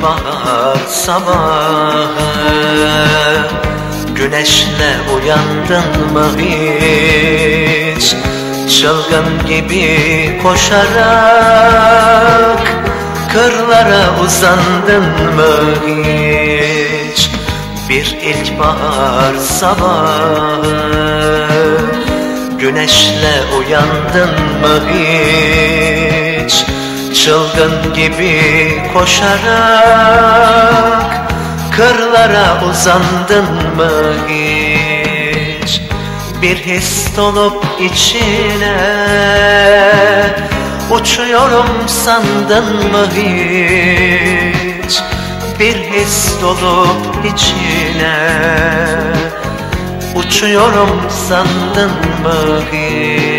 ilkbahar sabahı Güneşle uyandın mı hiç? Çılgın gibi koşarak Kırlara uzandın mı hiç? Bir ilkbahar sabahı. Güneşle uyandın mı hiç Çılgın gibi koşarak Kırlara uzandın mı hiç? Bir his dolup içine Uçuyorum sandın mı hiç? Bir his dolup içine Uçuyorum sandın mı hiç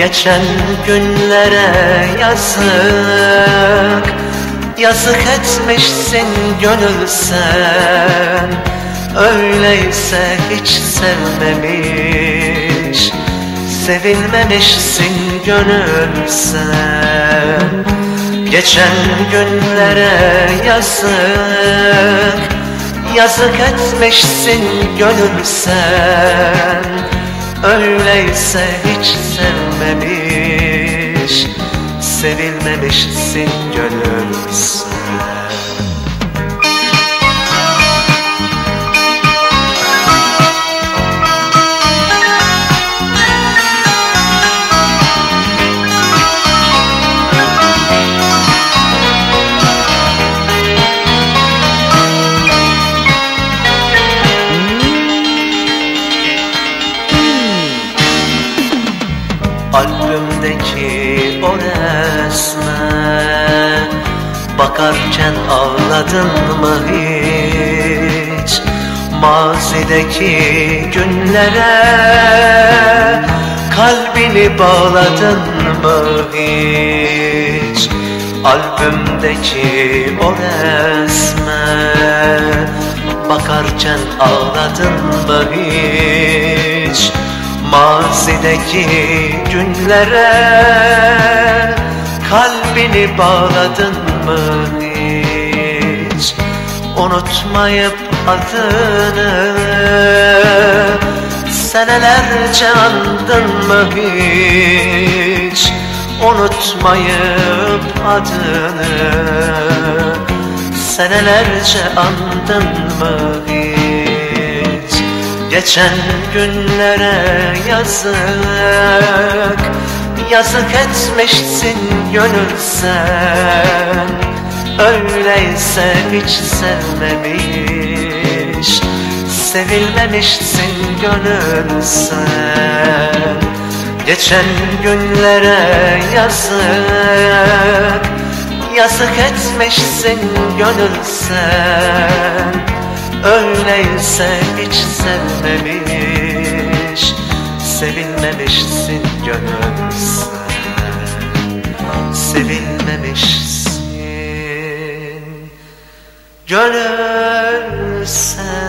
Geçen günlere yazık. Yazık etmişsin gönül sen. Öyleyse hiç sevmemiş Sevilmemişsin gönül sen. Geçen günlere yazık. Yazık etmişsin gönül sen Öyleyse hiç sevmemiş Sevilmemişsin gönül sen Albümdeki o resme Bakarken ağladın mı hiç? Mazideki günlere Kalbini bağladın mı hiç? Albümdeki o resme Bakarken ağladın mı hiç Mazideki günlere Kalbini bağladın mı hiç? Unutmayıp adını Senelerce andın mı hiç? Unutmayıp adını Senelerce andın mı hiç Geçen günlere yazık. Yazık etmişsin gönül sen. Öyleyse hiç sevmemiş Sevilmemişsin gönül sen. Geçen günlere yazık. Yazık etmişsin gönül sen Öyleyse hiç sevmemiş Sevilmemişsin gönül sen Sevilmemişsin Gönül sen